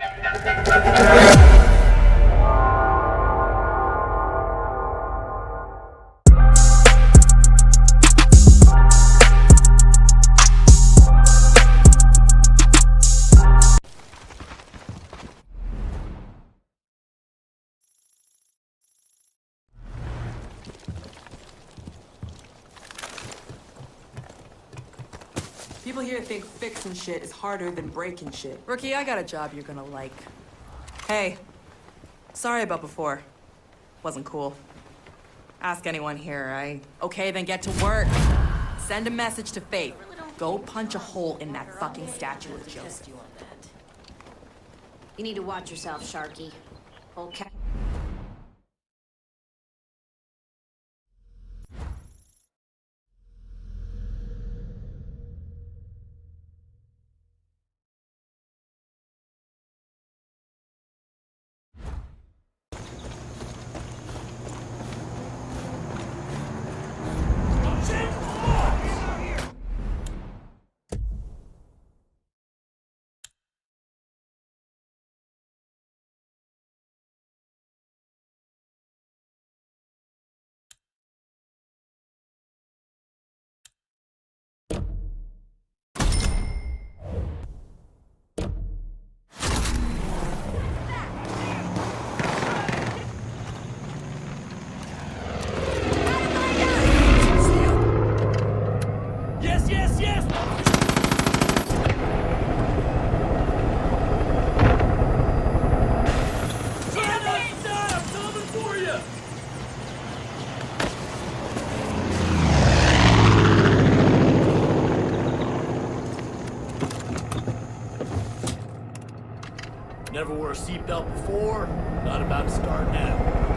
Yeah. Shit is harder than breaking shit. Rookie, I got a job you're gonna like. Hey, sorry about before. Wasn't cool. Ask anyone here, I... Okay, then get to work. Send a message to Faith. Go punch a hole in that fucking statue of Joseph. You need to watch yourself, Sharky. Old cat. Yes, yes, yes! Stand up, stand up! Coming for you! Never wore a seatbelt before, not about to start now.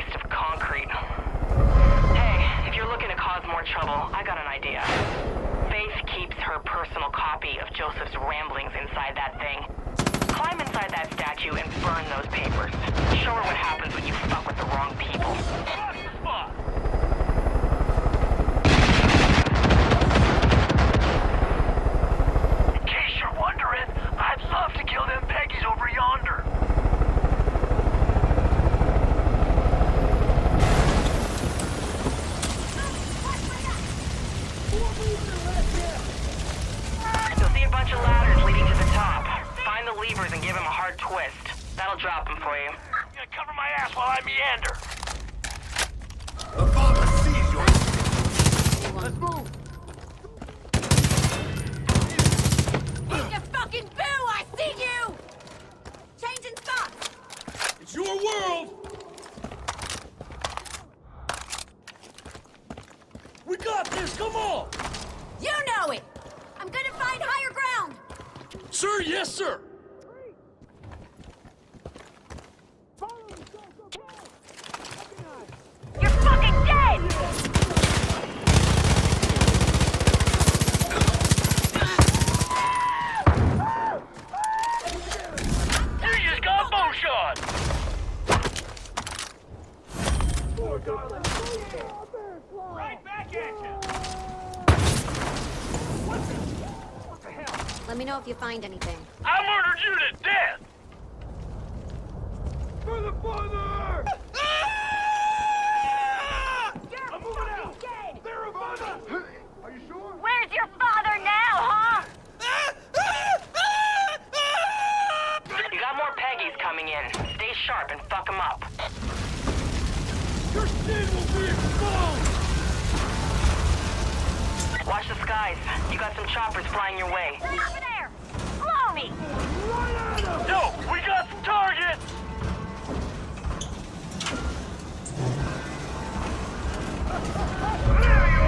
Waste of concrete. Hey, if you're looking to cause more trouble, I got an idea. Faith keeps her personal copy of Joseph's ramblings inside that thing. Climb inside that statue and burn those papers. levers and give him a hard twist. That'll drop him for you. I'm gonna cover my ass while I meander. Find anything. I murdered you to death. For the father! You're moving out. dead! They're a father! Are you sure? Where's your father now, huh? You got more Peggies coming in. Stay sharp and fuck them up. Your sin will be exposed. Watch the skies. You got some choppers flying your way. Me! Yo, we got some targets. Nailed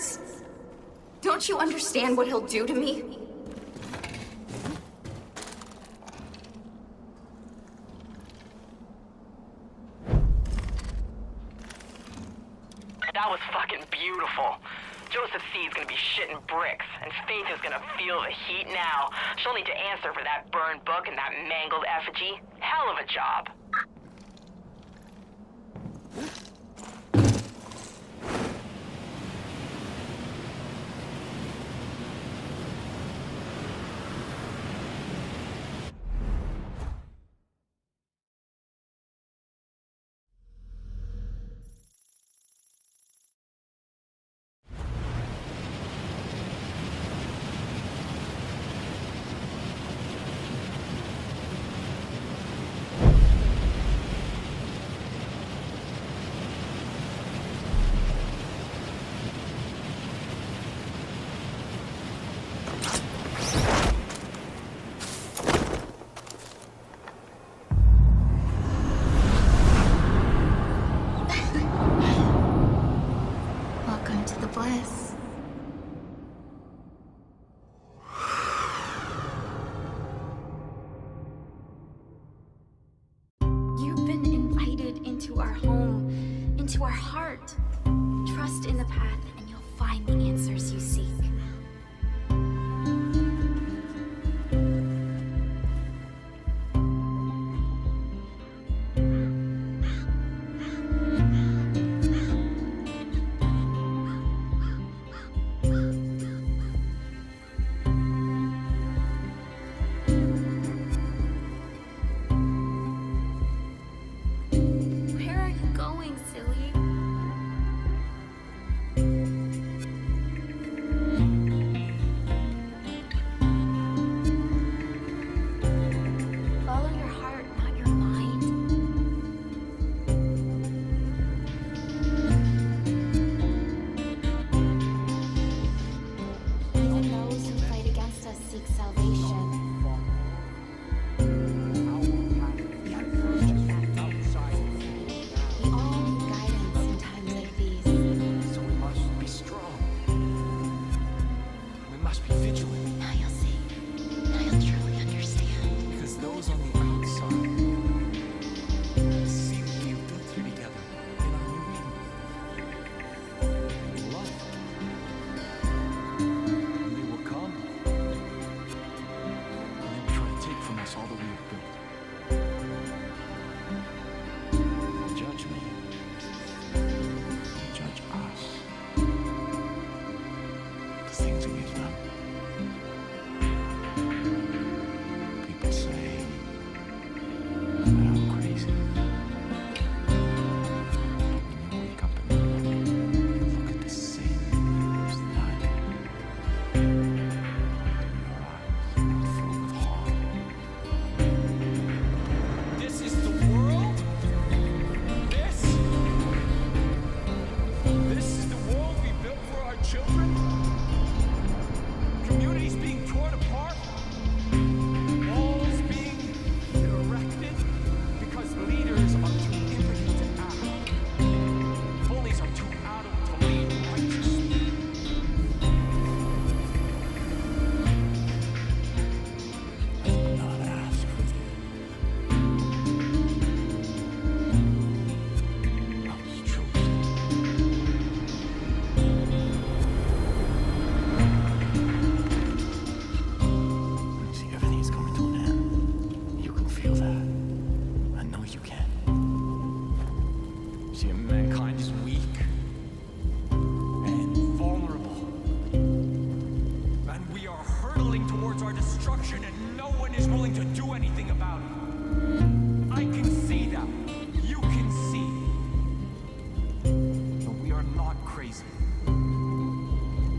hurts. Don't you understand what he'll do to me? That was fucking beautiful. Joseph Seed is gonna be shitting bricks, and Faith is gonna feel the heat now. She'll need to answer for that burned book and that mangled effigy. Hell of a job. things in done. willing to do anything about it. I can see that. You can see. But we are not crazy.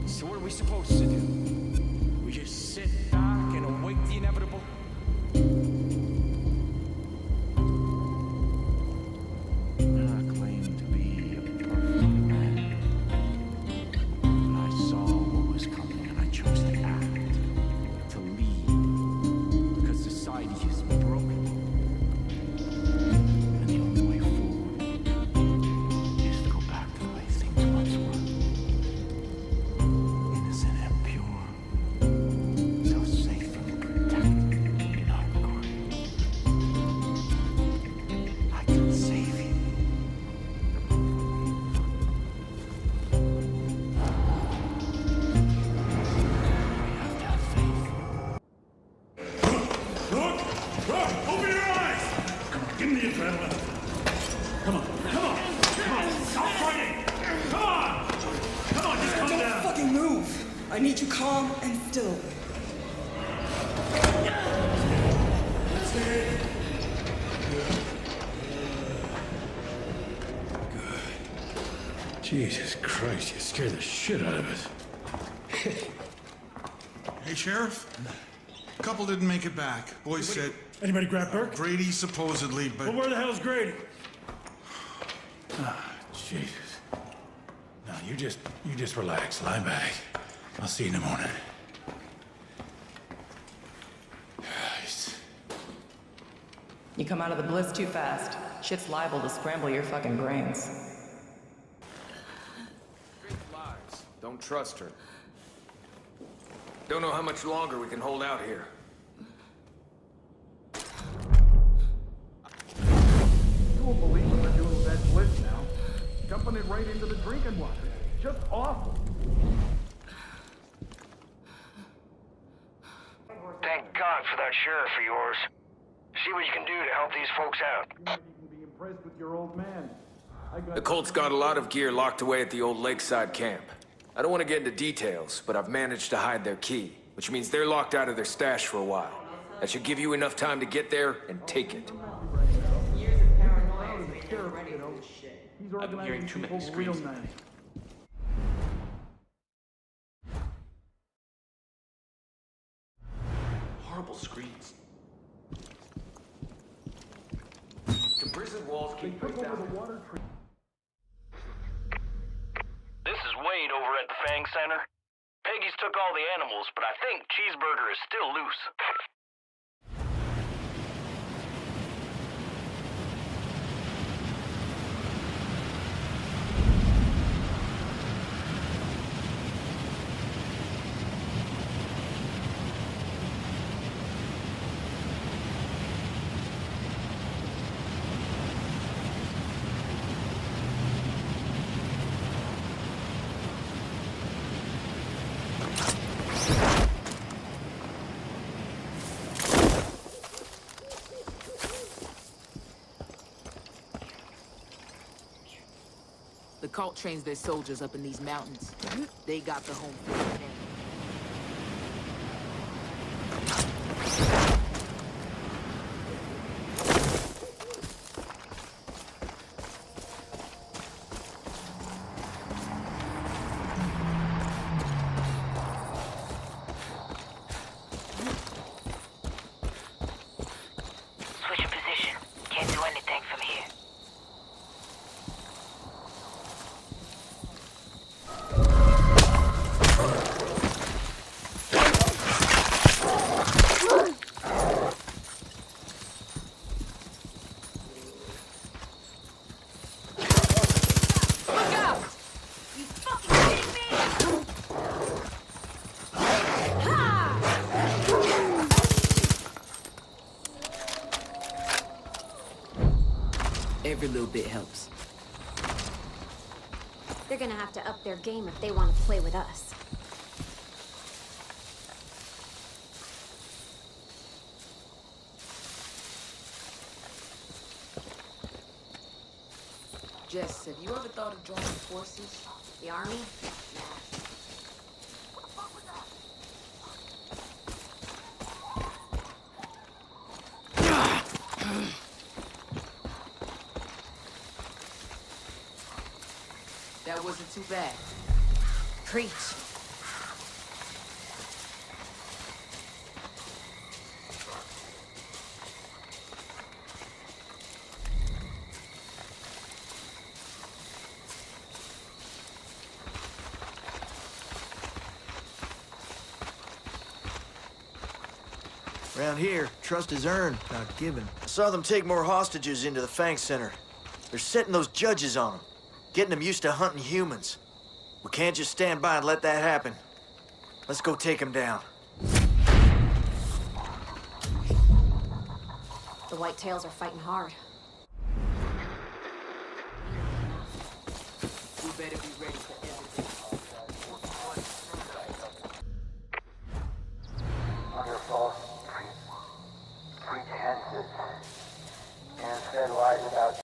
So what are we supposed to do? We just sit back and await the inevitable? Jesus Christ, you scared the shit out of us. Hey, Sheriff. Couple didn't make it back. Boys said Anybody grab Burke? Grady supposedly, but Well, where the hell's Grady? Ah, Jesus. No, you just, you just relax. Lie back. I'll see you in the morning. Christ. You come out of the bliss too fast. Shit's liable to scramble your fucking brains. Don't trust her. Don't know how much longer we can hold out here. You won't believe what they're doing with that bliss now. Dumping it right into the drinking water. Just awful. Thank God for that sheriff of yours. See what you can do to help these folks out. You might even be impressed with your old man. The Colt's got a lot of gear locked away at the old lakeside camp. I don't want to get into details, but I've managed to hide their key, which means they're locked out of their stash for a while. That should give you enough time to get there and take it. Years of paranoia has made him ready for this shit. He's organizing people real nice. Horrible screens. Can prison walls keep Took over the water treatment. This is Wade over at the Fang Center. Peggy's took all the animals, but I think Cheeseburger is still loose. Cult trains their soldiers up in these mountains. They got the home field Every little bit helps. They're gonna have to up their game if they want to play with us. Jess, have you ever thought of joining forces? The army? That wasn't. Preach. Around here, trust is earned, not given. I saw them take more hostages into the Fang Center. They're setting those judges on them, getting them used to hunting humans. We can't just stand by and let that happen. Let's go take them down. The Whitetails are fighting hard.